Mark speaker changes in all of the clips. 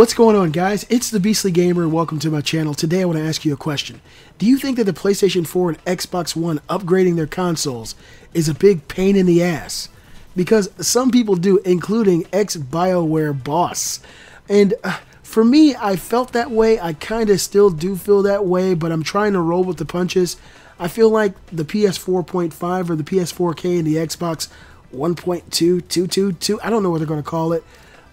Speaker 1: What's going on, guys? It's the Beastly Gamer, and welcome to my channel. Today, I want to ask you a question. Do you think that the PlayStation 4 and Xbox One upgrading their consoles is a big pain in the ass? Because some people do, including ex BioWare boss. And uh, for me, I felt that way. I kind of still do feel that way, but I'm trying to roll with the punches. I feel like the PS4.5 or the PS4K and the Xbox 1.2222, I don't know what they're going to call it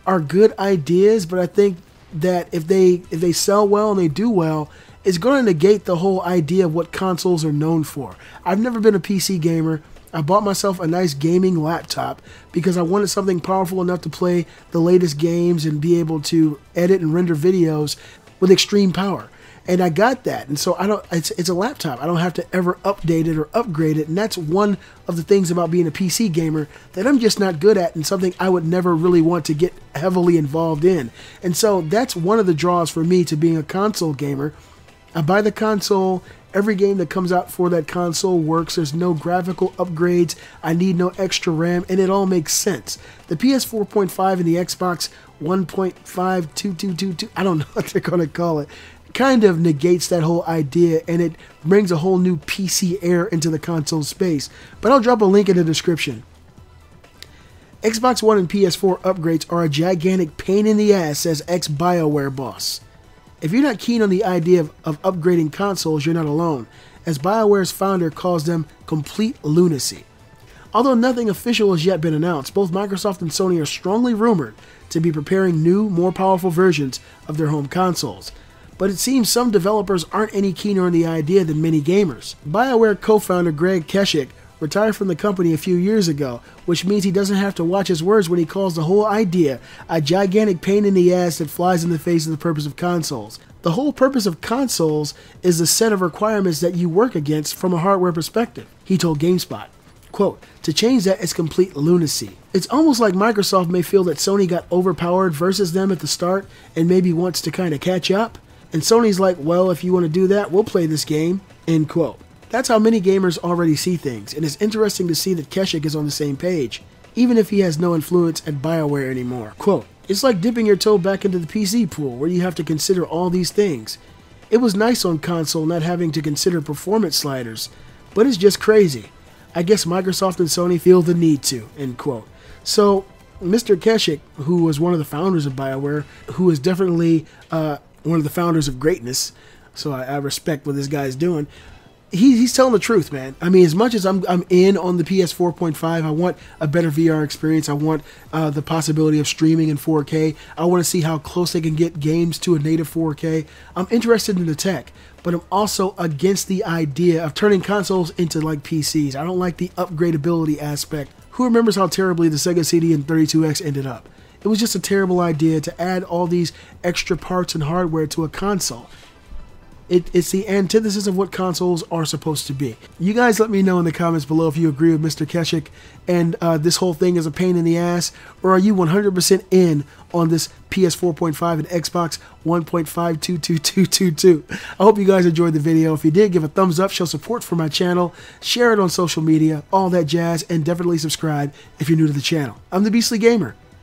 Speaker 1: are good ideas, but I think that if they if they sell well and they do well, it's going to negate the whole idea of what consoles are known for. I've never been a PC gamer. I bought myself a nice gaming laptop because I wanted something powerful enough to play the latest games and be able to edit and render videos with extreme power and I got that. And so I don't. It's it's a laptop. I don't have to ever update it or upgrade it. And that's one of the things about being a PC gamer that I'm just not good at, and something I would never really want to get heavily involved in. And so that's one of the draws for me to being a console gamer. I buy the console. Every game that comes out for that console works. There's no graphical upgrades. I need no extra RAM, and it all makes sense. The PS4.5 and the Xbox 1.5222, I don't know what they're going to call it kind of negates that whole idea and it brings a whole new PC air into the console space. But I'll drop a link in the description. Xbox One and PS4 upgrades are a gigantic pain in the ass, says ex BioWare boss. If you're not keen on the idea of, of upgrading consoles, you're not alone, as BioWare's founder calls them complete lunacy. Although nothing official has yet been announced, both Microsoft and Sony are strongly rumored to be preparing new, more powerful versions of their home consoles but it seems some developers aren't any keener on the idea than many gamers. BioWare co founder Greg Zeschuk retired from the company a few years ago, which means he doesn't have to watch his words when he calls the whole idea a gigantic pain in the ass that flies in the face of the purpose of consoles. The whole purpose of consoles is the set of requirements that you work against from a hardware perspective, he told GameSpot. Quote, to change that is complete lunacy. It's almost like Microsoft may feel that Sony got overpowered versus them at the start and maybe wants to kind of catch up. And Sony's like, well, if you want to do that, we'll play this game. End quote. That's how many gamers already see things, and it's interesting to see that Zeschuk is on the same page, even if he has no influence at BioWare anymore. Quote, it's like dipping your toe back into the PC pool where you have to consider all these things. It was nice on console not having to consider performance sliders, but it's just crazy. I guess Microsoft and Sony feel the need to, end quote. So, Mr. Zeschuk, who was one of the founders of BioWare, who is definitely uh, one of the founders of greatness. So I, I respect what this guy's doing. He, he's telling the truth, man. I mean, as much as I'm, I'm in on the PS4.5, I want a better VR experience. I want uh, the possibility of streaming in 4K. I want to see how close they can get games to a native 4K. I'm interested in the tech, but I'm also against the idea of turning consoles into like PCs. I don't like the upgradability aspect. Who remembers how terribly the Sega CD and 32X ended up? It was just a terrible idea to add all these extra parts and hardware to a console. It, it's the antithesis of what consoles are supposed to be. You guys let me know in the comments below if you agree with Mr. Zeschuk and uh, this whole thing is a pain in the ass, or are you 100% in on this PS4.5 and Xbox 1.52222? I hope you guys enjoyed the video. If you did, give a thumbs up, show support for my channel, share it on social media, all that jazz, and definitely subscribe if you're new to the channel. I'm the Beastly Gamer